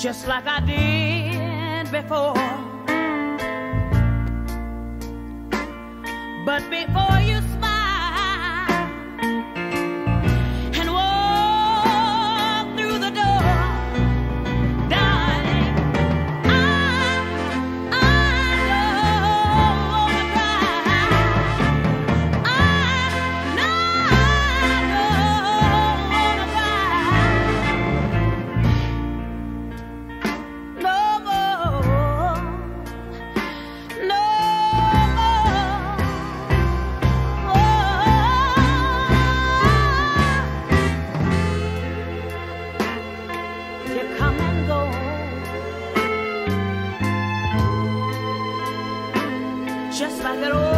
Just like I did before. But before just like that. old